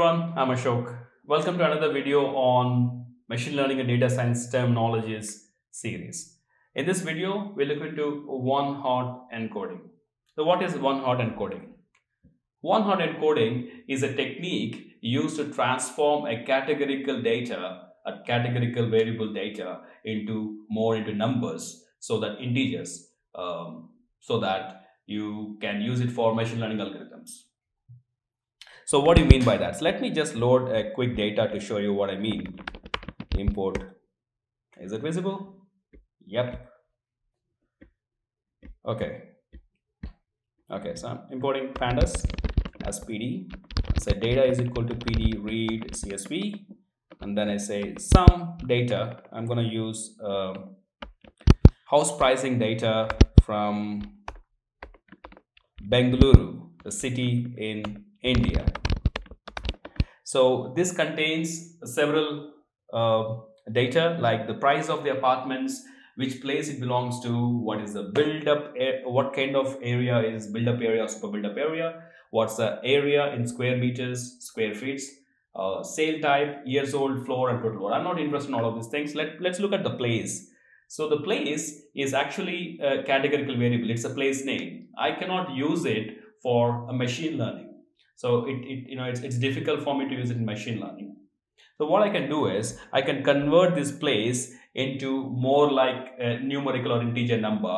everyone, I'm Ashok. Welcome to another video on machine learning and data science terminologies series. In this video, we look into one-hot encoding. So what is one-hot encoding? One-hot encoding is a technique used to transform a categorical data, a categorical variable data into more into numbers so that integers, um, so that you can use it for machine learning algorithms. So what do you mean by that? So let me just load a quick data to show you what I mean. Import. Is it visible? Yep. Okay. Okay, so I'm importing pandas as PD. Say data is equal to PD read CSV. And then I say some data. I'm going to use uh, house pricing data from Bengaluru, the city in India. So this contains several uh, data like the price of the apartments, which place it belongs to, what is the build up, what kind of area is build up area, super build up area, what's the area in square meters, square feet, uh, sale type, years old, floor and total load. I'm not interested in all of these things. Let, let's look at the place. So the place is actually a categorical variable. It's a place name. I cannot use it for a machine learning. So it, it you know it's, it's difficult for me to use it in machine learning. So what I can do is I can convert this place into more like a numerical or integer number.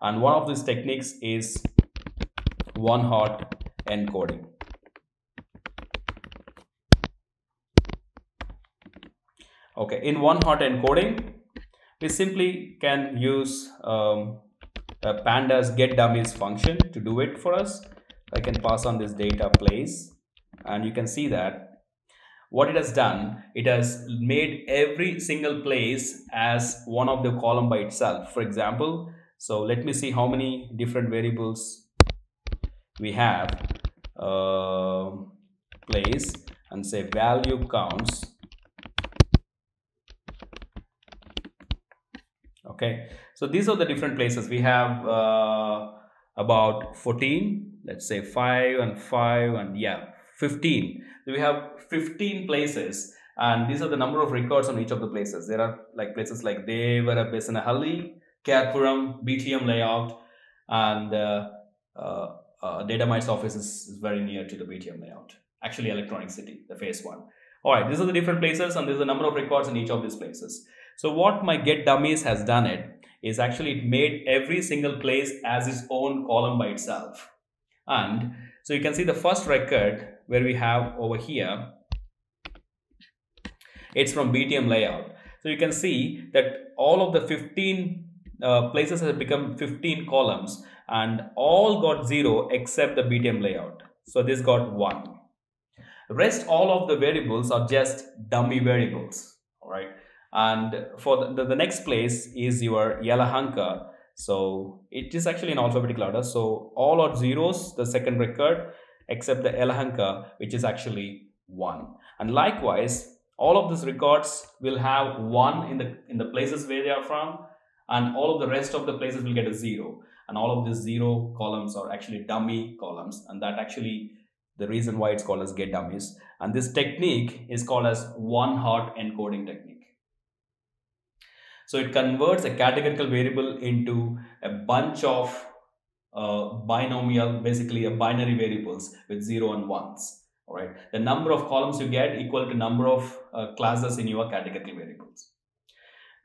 And one of these techniques is one hot encoding. Okay, in one hot encoding, we simply can use um, pandas get dummies function to do it for us I can pass on this data place and you can see that what it has done, it has made every single place as one of the column by itself. For example, so let me see how many different variables we have. Uh, place and say value counts. Okay, so these are the different places. We have uh, about 14 let's say 5 and 5 and yeah 15 so we have 15 places and these are the number of records on each of the places. There are like places like they were a BSN Devara Besanahali, Kerpuram, BTM layout and uh, uh, uh, Datamites office is, is very near to the BTM layout. Actually Electronic City the phase one. All right these are the different places and there's a number of records in each of these places. So what my get dummies has done it is actually it made every single place as its own column by itself. And so you can see the first record where we have over here it's from BTM layout. So you can see that all of the 15 uh, places have become 15 columns and all got zero except the BTM layout. So this got one. Rest all of the variables are just dummy variables all right and for the, the, next place is your Yelahanka so it is actually in alphabetical order. So all are zeros, the second record, except the Yelahanka, which is actually one. And likewise, all of these records will have one in the in the places where they are from, and all of the rest of the places will get a zero. And all of these zero columns are actually dummy columns, and that actually the reason why it's called as get dummies. And this technique is called as one hot encoding technique. So it converts a categorical variable into a bunch of uh, binomial, basically a binary variables with zero and ones. All right. The number of columns you get equal to number of uh, classes in your categorical variables.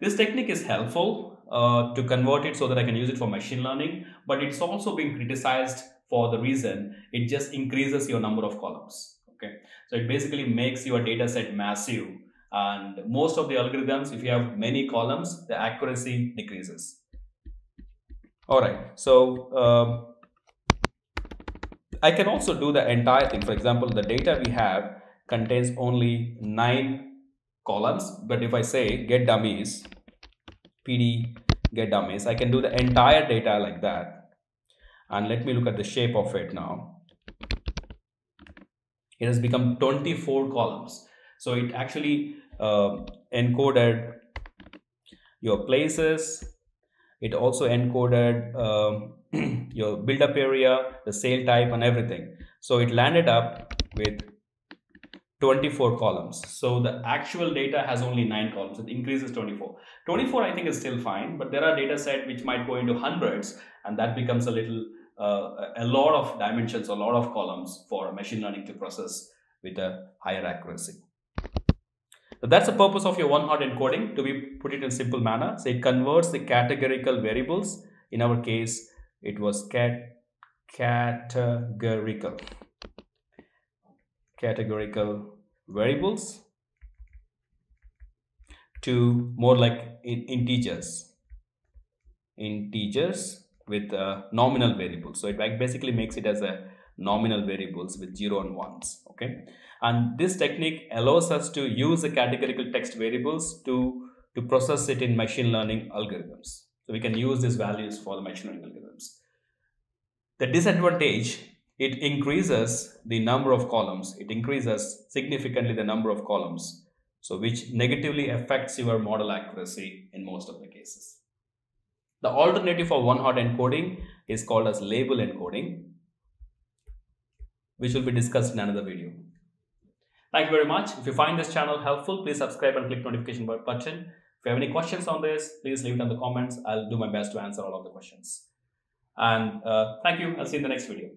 This technique is helpful uh, to convert it so that I can use it for machine learning, but it's also being criticized for the reason it just increases your number of columns. Okay. So it basically makes your data set massive and most of the algorithms if you have many columns the accuracy decreases. All right so um, I can also do the entire thing. For example the data we have contains only nine columns. But if I say get dummies PD get dummies I can do the entire data like that. And let me look at the shape of it now. It has become 24 columns. So it actually uh, encoded your places. It also encoded um, your build-up area, the sale type and everything. So it landed up with 24 columns. So the actual data has only 9 columns. It increases 24. 24 I think is still fine, but there are data set which might go into hundreds and that becomes a little, uh, a lot of dimensions, a lot of columns for machine learning to process with a higher accuracy. So that's the purpose of your one-hot encoding to be put it in simple manner. So it converts the categorical variables. In our case, it was cat categorical categorical variables to more like in integers integers with uh, nominal variables so it basically makes it as a nominal variables with 0 and 1s okay? And this technique allows us to use the categorical text variables to to process it in machine learning algorithms. So we can use these values for the machine learning algorithms. The disadvantage it increases the number of columns. It increases significantly the number of columns so which negatively affects your model accuracy in most of the cases. The alternative for one hot encoding is called as label encoding which will be discussed in another video. Thank you very much. If you find this channel helpful please subscribe and click notification button. If you have any questions on this please leave it in the comments. I'll do my best to answer all of the questions. And uh, thank you. I'll see you in the next video